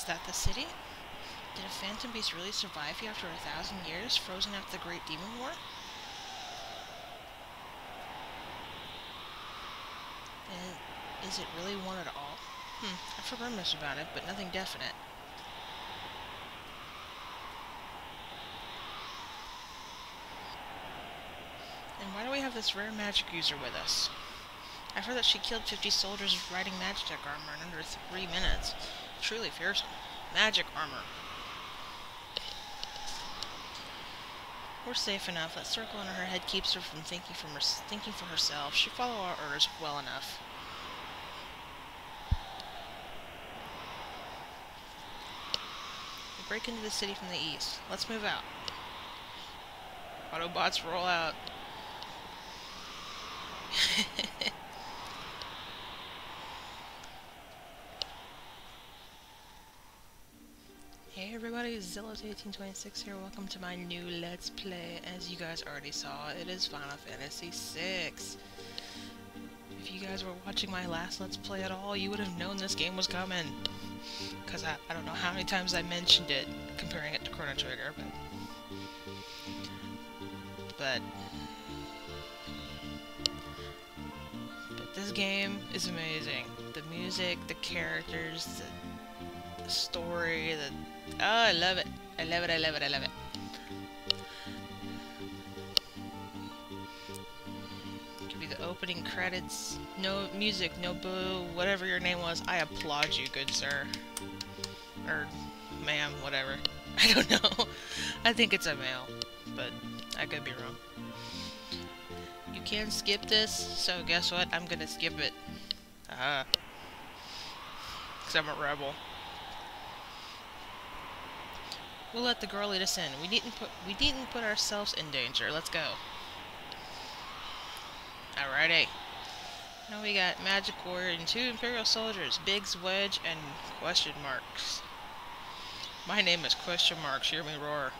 Is that the city? Did a phantom beast really survive here after a thousand years, frozen after the Great Demon War? And is it really one at all? Hmm, I've heard rumors about it, but nothing definite. And why do we have this rare magic user with us? I've heard that she killed 50 soldiers riding magic armor in under three minutes. Truly fearsome. Magic armor. We're safe enough. That circle under her head keeps her from thinking, from her, thinking for herself. She follow our orders well enough. We break into the city from the east. Let's move out. Autobots roll out. Hey everybody, Zelos1826 here. Welcome to my new Let's Play. As you guys already saw, it is Final Fantasy VI. If you guys were watching my last Let's Play at all, you would have known this game was coming. Because I, I don't know how many times I mentioned it, comparing it to Chrono Trigger, but... But... But this game is amazing. The music, the characters, the story, the Oh, I love it. I love it, I love it, I love it. Give me the opening credits. No music, no boo, whatever your name was. I applaud you, good sir. Or ma'am, whatever. I don't know. I think it's a male, but I could be wrong. You can skip this, so guess what? I'm gonna skip it. Uh, Because I'm a rebel. We'll let the girl lead us in. We didn't put we needn't put ourselves in danger. Let's go. Alrighty. Now we got Magic Warrior and two Imperial soldiers, Biggs, Wedge, and question marks. My name is question marks. Hear me roar.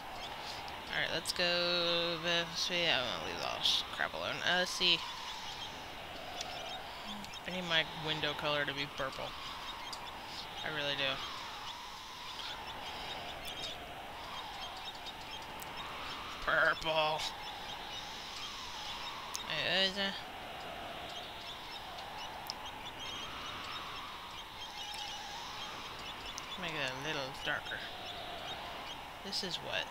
Alright, let's go. Yeah, I'm gonna leave all crap alone. Uh, let's see. I need my window color to be purple. I really do. Purple. Make it a little darker. This is what?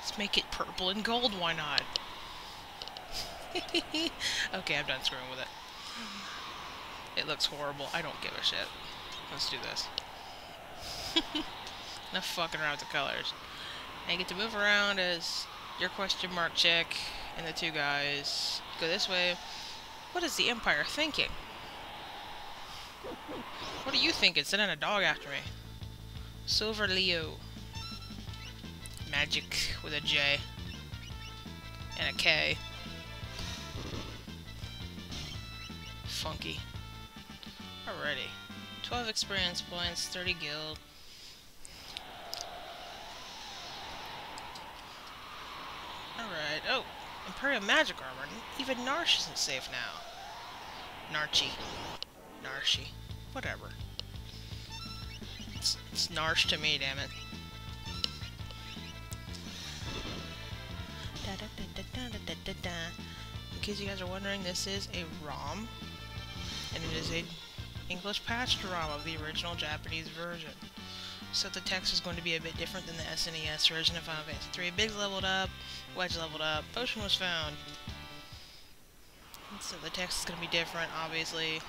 Let's make it purple and gold, why not? okay, I'm done screwing with it. It looks horrible. I don't give a shit. Let's do this. Enough fucking around with the colors. And you get to move around as your question mark chick and the two guys go this way. What is the Empire thinking? What do you think? It's sending a dog after me. Silver Leo. Magic with a J. And a K. Funky. Alrighty. 12 experience points, 30 gil. Alright. Oh, Imperial Magic Armor. Even Narshe isn't safe now. Narchi. Narshe. Whatever. It's, it's Narshe to me, damn it. In case you guys are wondering, this is a ROM. And it is a English patch ROM of the original Japanese version. So the text is going to be a bit different than the SNES version of Final Fantasy 3. Biggs leveled up, Wedge leveled up, Potion was found. So the text is going to be different, obviously,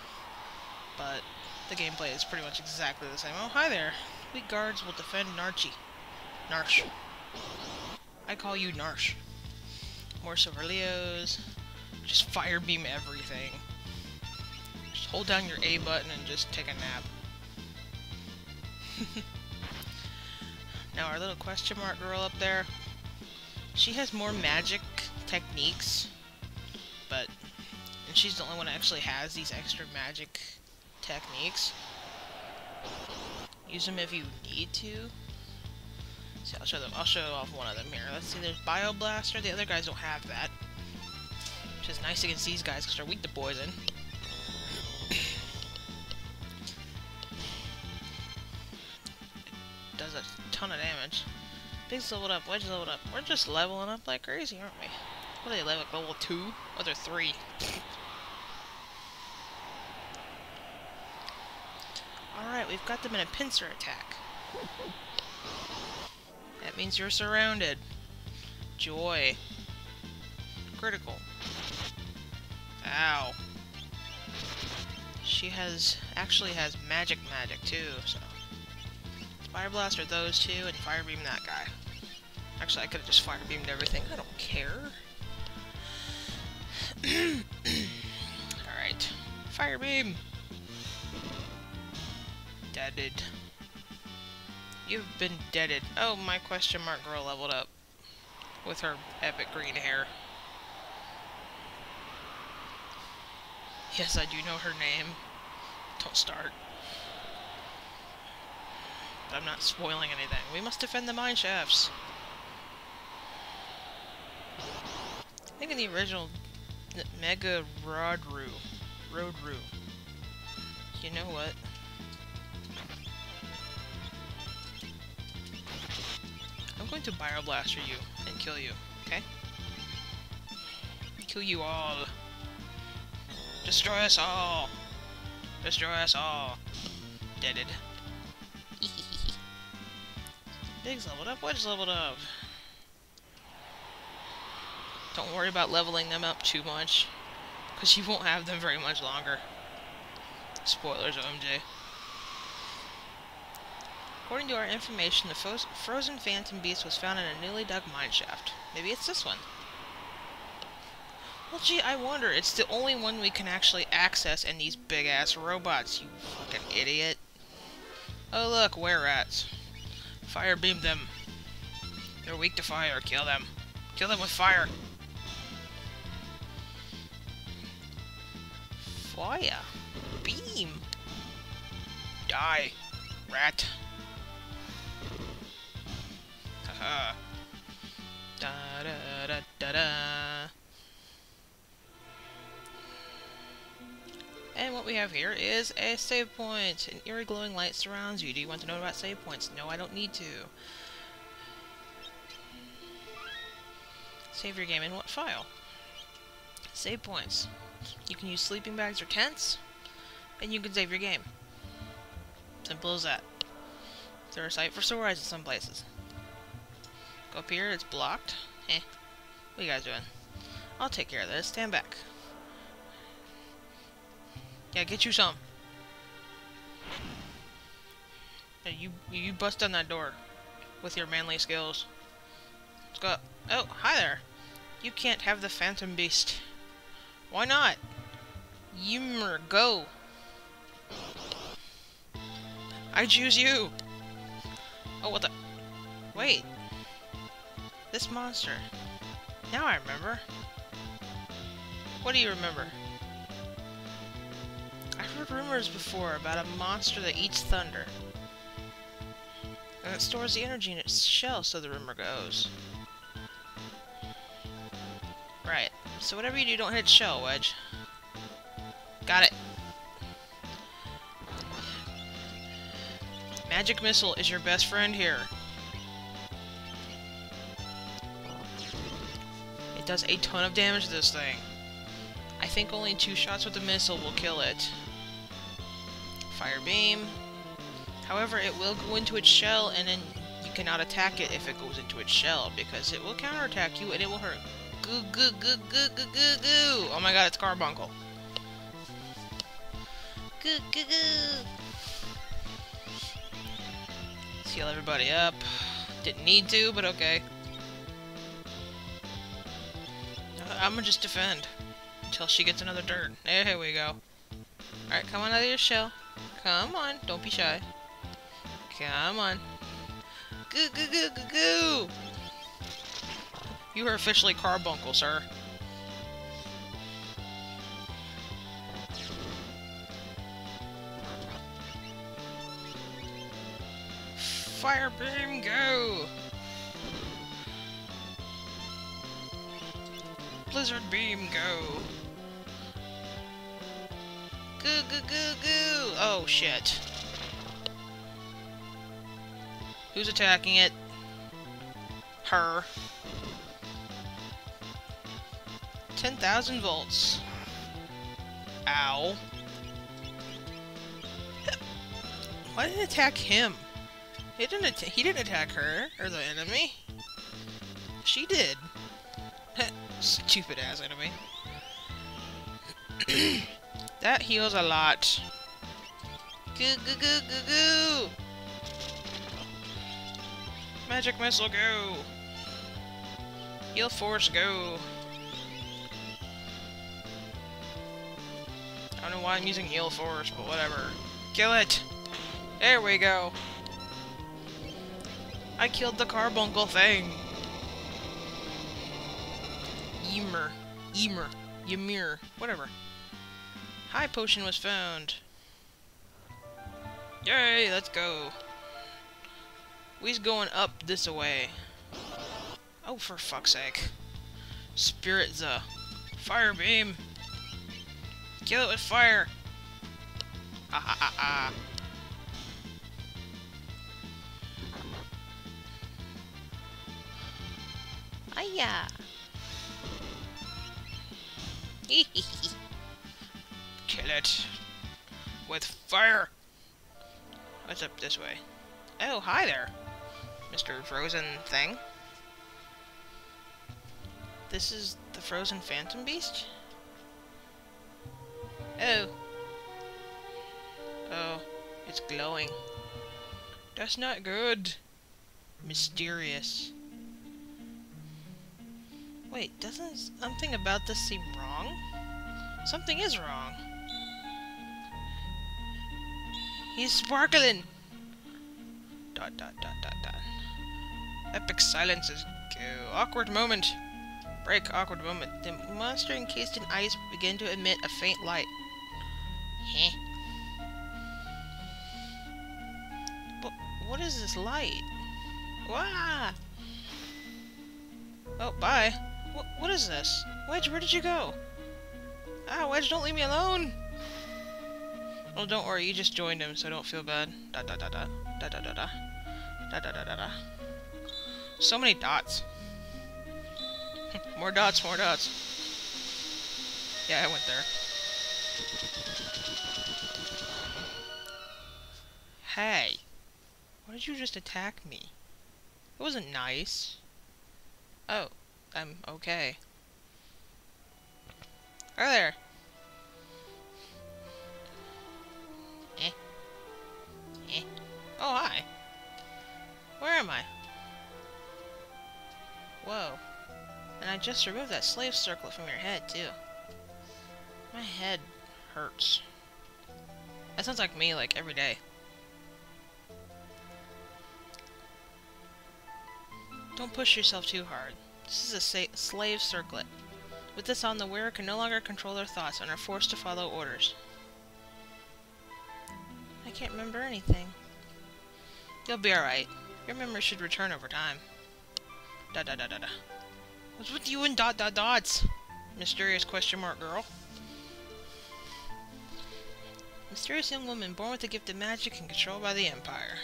but the gameplay is pretty much exactly the same. Oh, hi there. We guards will defend Narchi. Narshe. I call you Narshe. More Silver Leos. Just fire beam everything. Just hold down your A button and just take a nap. now our little question mark girl up there, she has more magic techniques, but and she's the only one that actually has these extra magic techniques. Use them if you need to. See, I'll show them. I'll show off one of them here. Let's see. There's Bio Blaster. The other guys don't have that. Which is nice against these guys because they're weak to poison. Ton of damage. Biggs leveled up, Wedge leveled up. We're just leveling up like crazy, aren't we? What are they, level, level 2? Oh, they're 3. Alright, we've got them in a pincer attack. That means you're surrounded. Joy. Critical. Ow. She has, actually has magic magic too, so. Fire Blaster those two, and Fire Beam that guy. Actually, I could have just Fire Beamed everything. I don't care. Alright. Fire Beam! Deaded. You've been deaded. Oh, my question mark girl leveled up. With her epic green hair. Yes, I do know her name. Don't start. I'm not spoiling anything. We must defend the mine shafts. I think in the original Mega Rodru. Rodru. You know what? I'm going to Bioblaster you and kill you, okay? Kill you all. Destroy us all! Destroy us all! Deaded. Biggs leveled up, Wedge leveled up. Don't worry about leveling them up too much, because you won't have them very much longer. Spoilers, OMG. According to our information, the frozen phantom beast was found in a newly dug mineshaft. Maybe it's this one. Well, gee, I wonder. It's the only one we can actually access in these big-ass robots, you fucking idiot. Oh, look, were rats. Fire beam them. They're weak to fire. Kill them. Kill them with fire. Fire. Beam. Die. Rat. Haha. Da da da da da. And what we have here is a save point. An eerie glowing light surrounds you. Do you want to know about save points? No, I don't need to. Save your game in what file? Save points. You can use sleeping bags or tents, and you can save your game. Simple as that. There are site for swords in some places. Go up here, it's blocked. Eh. What are you guys doing? I'll take care of this. Stand back. Yeah, get you some. Yeah, you you bust down that door with your manly skills. Let's go. Oh, hi there. You can't have the Phantom Beast. Why not? Ymir, go. I choose you. Oh, what the? Wait. This monster. Now I remember. What do you remember? Heard rumors before about a monster that eats thunder. And it stores the energy in its shell, so the rumor goes. Right. So whatever you do, don't hit shell, Wedge. Got it. Magic Missile is your best friend here. It does a ton of damage to this thing. I think only two shots with the missile will kill it. Fire Beam. However, it will go into its shell, and then you cannot attack it if it goes into its shell, because it will counterattack you, and it will hurt. Goo goo goo goo goo goo goo! Oh my god, it's Carbuncle. Goo goo goo! Heal everybody up. Didn't need to, but okay. I'm gonna just defend until she gets another turn. There we go. Alright, come on out of your shell. Come on, don't be shy. Come on. Goo goo goo goo goo! You are officially Carbuncle, sir. Fire beam, go! Blizzard Beam, go! Goo goo goo goo! Oh shit. Who's attacking it? Her. 10,000 volts. Ow. Why did it attack him? He didn't. he didn't attack her or the enemy. She did. Stupid ass enemy. that heals a lot. Goo goo goo goo goo. Magic missile go. Heal force go. I don't know why I'm using heal force, but whatever. Kill it. There we go. I killed the carbuncle thing. Ymir. Ymir. Ymir. Whatever. High potion was found. Yay, let's go. We's going up this way. Oh, for fuck's sake. Spiritza. Fire beam. Kill it with fire. Ah ah ah ah. Hiya! Kill it. With fire! What's up this way? Oh, hi there, Mr. Frozen thing. This is the Frozen Phantom Beast? Oh. Oh, it's glowing. That's not good. Mysterious. Wait, doesn't something about this seem wrong? Something is wrong. He's sparkling! Dot dot dot dot dot. Epic silences go. Awkward moment. Break awkward moment. The monster encased in ice began to emit a faint light. Heh. But what is this light? Wah! Oh, bye. What, what is this? Wedge, where did you go? Ah, Wedge, don't leave me alone! Well, don't worry, you just joined him, so don't feel bad. Da da da da. Da da da da. Da da da da da. So many dots. more dots, more dots. Yeah, I went there. Hey. Why did you just attack me? It wasn't nice. Oh, I'm okay. Hi there. Oh, hi. Where am I? Whoa. And I just removed that slave circlet from your head, too. My head hurts. That sounds like me, like, every day. Don't push yourself too hard. This is a slave circlet. With this on, the wearer can no longer control their thoughts and are forced to follow orders. I can't remember anything. You'll be alright. Your memory should return over time. Da da da da da. What's with you and dot dot dots? Mysterious question mark girl. Mysterious young woman born with the gift of magic and controlled by the Empire.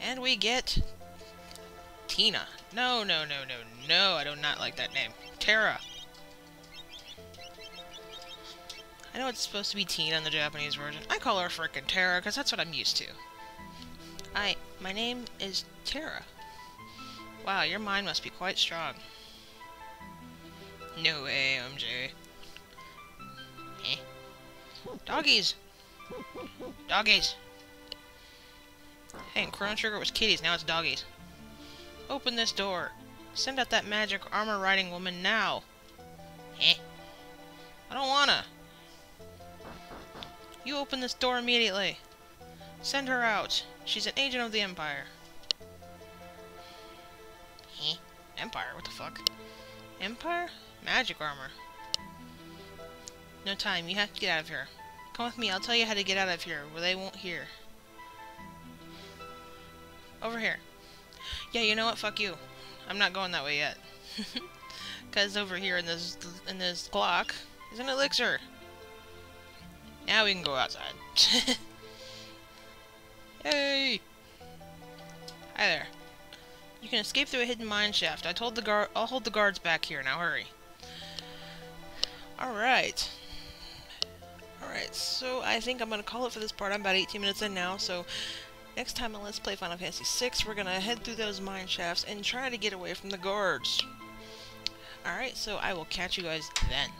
And we get Tina. No, no, no, no, no, I do not like that name. Terra. I know it's supposed to be Tina in the Japanese version. I call her frickin' Terra, because that's what I'm used to. I, my name is Terra. Wow, your mind must be quite strong. No way, MJ. Eh? Doggies! Doggies! Hey, Chrono Trigger was kitties, now it's doggies. Open this door. Send out that magic armor-riding woman now. Eh? I don't wanna. You open this door immediately. Send her out. She's an agent of the Empire. Empire? What the fuck? Empire? Magic armor. No time. You have to get out of here. Come with me. I'll tell you how to get out of here, where they won't hear. Over here. Yeah, you know what? Fuck you. I'm not going that way yet. Because over here in this in this clock is an elixir. Now we can go outside. Yay! Hi there. You can escape through a hidden mine shaft. I told the guard. I'll hold the guards back here. Now hurry. All right. All right. So I think I'm gonna call it for this part. I'm about 18 minutes in now. So next time on Let's Play Final Fantasy VI, we're gonna head through those mine shafts and try to get away from the guards. All right. So I will catch you guys then.